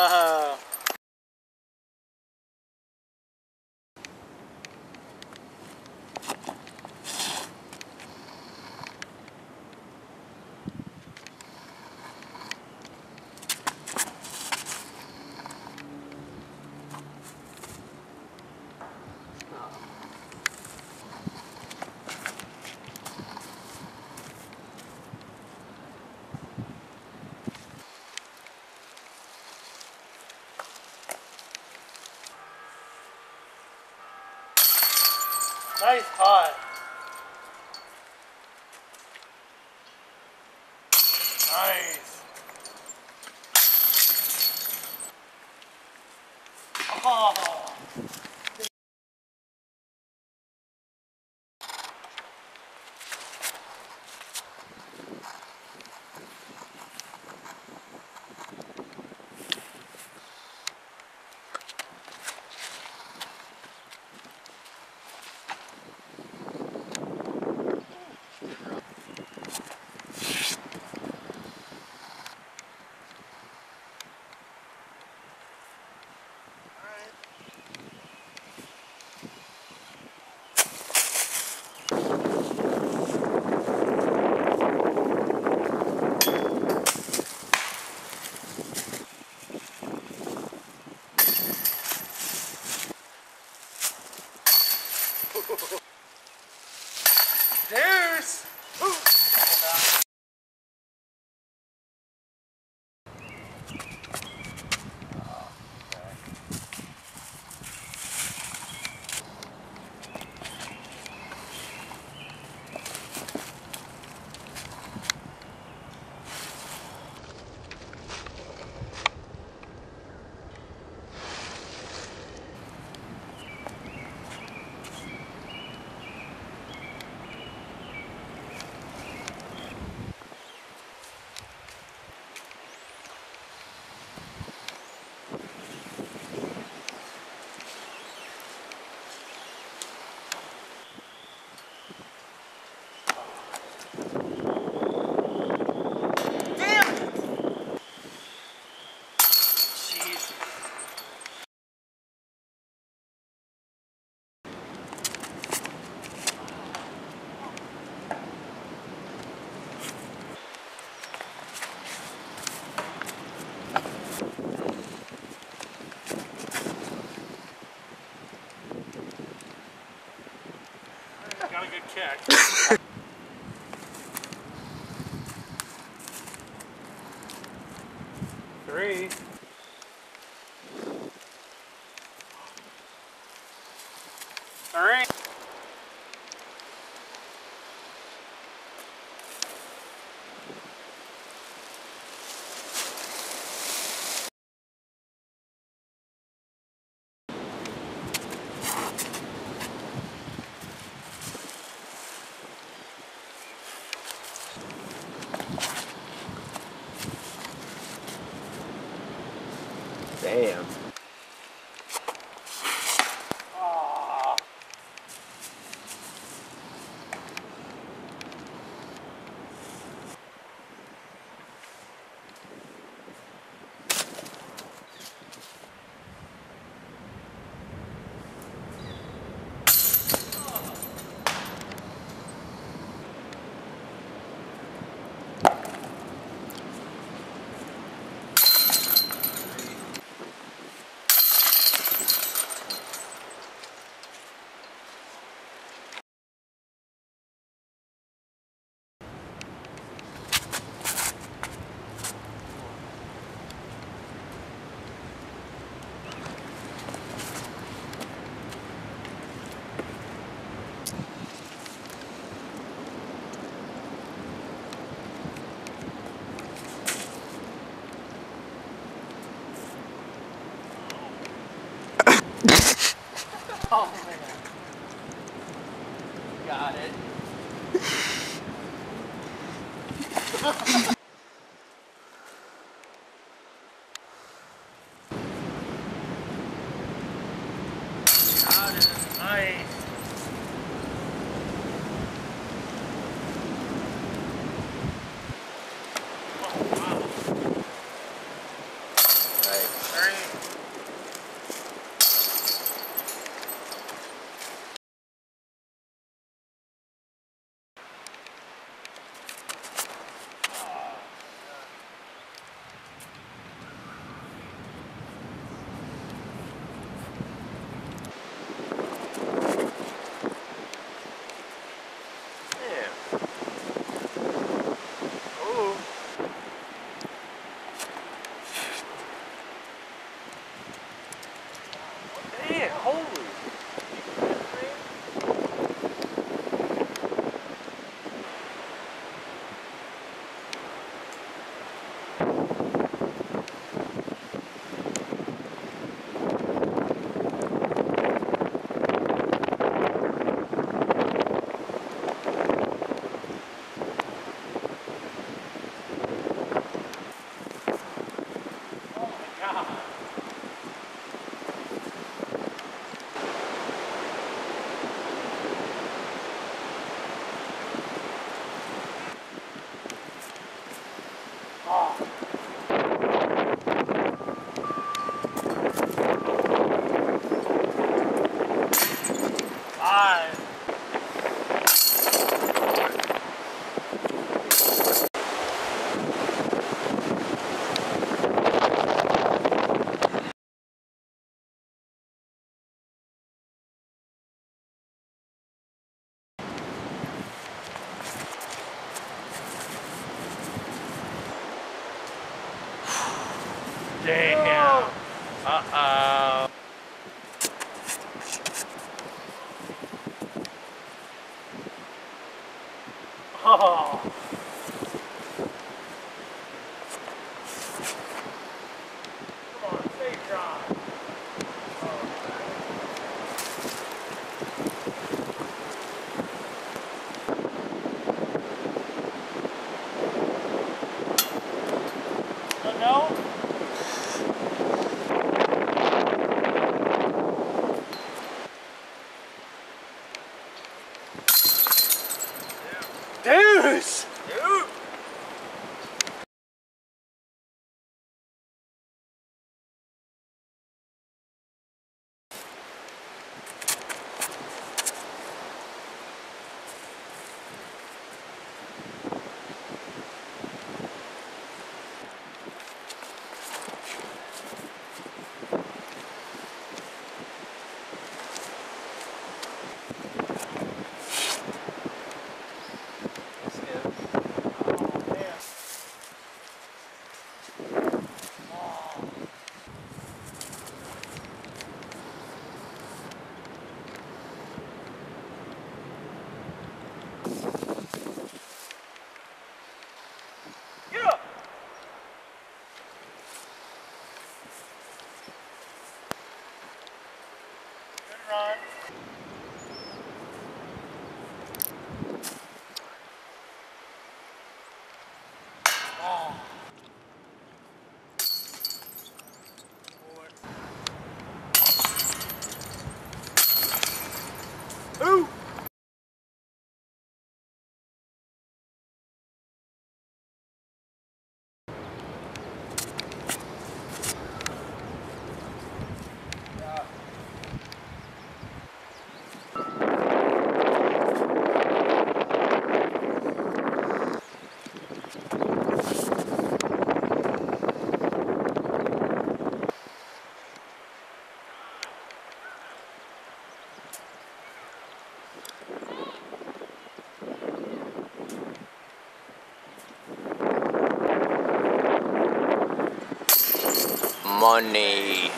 Haha. Nice pot. Nice. Check. Three. Oh Money.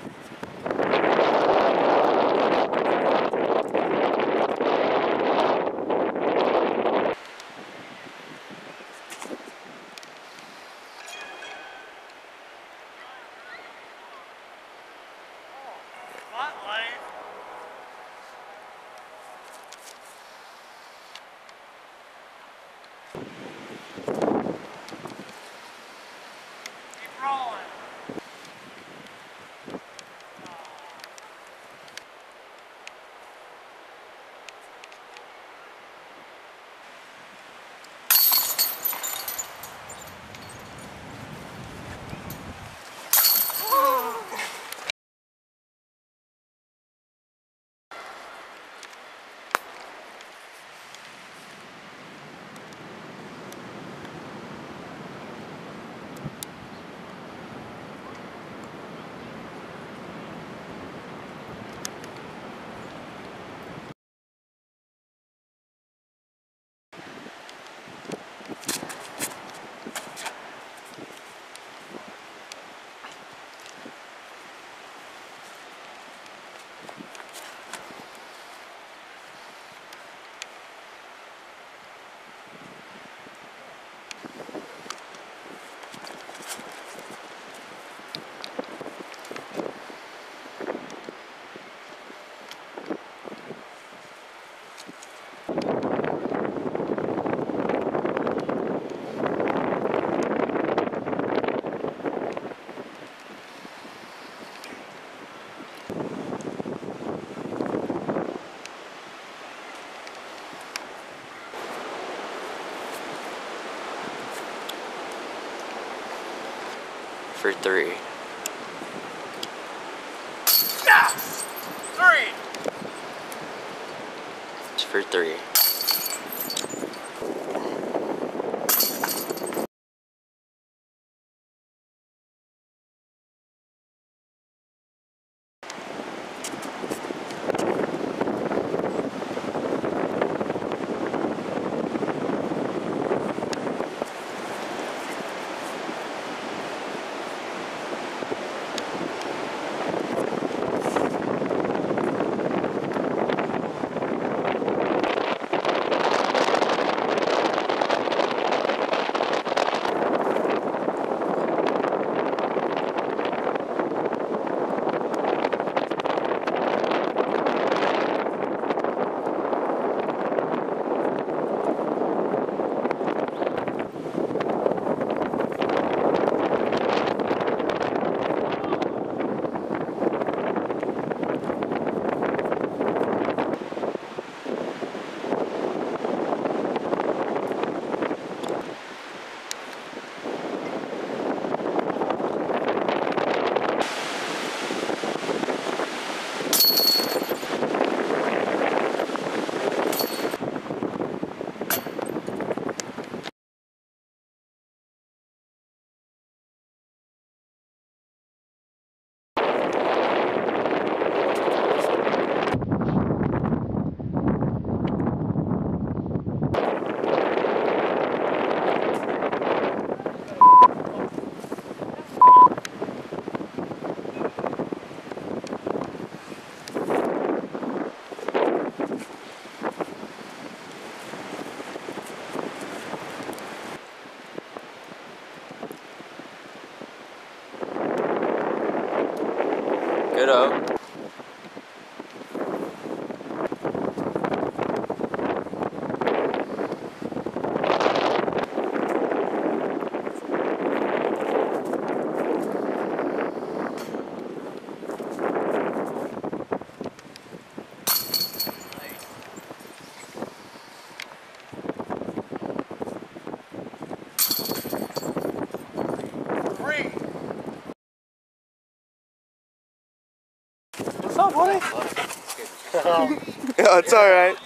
Spotlight. Keep rolling. For three. Yeah. Three. It's for three. What's? Yeah, oh, it's alright.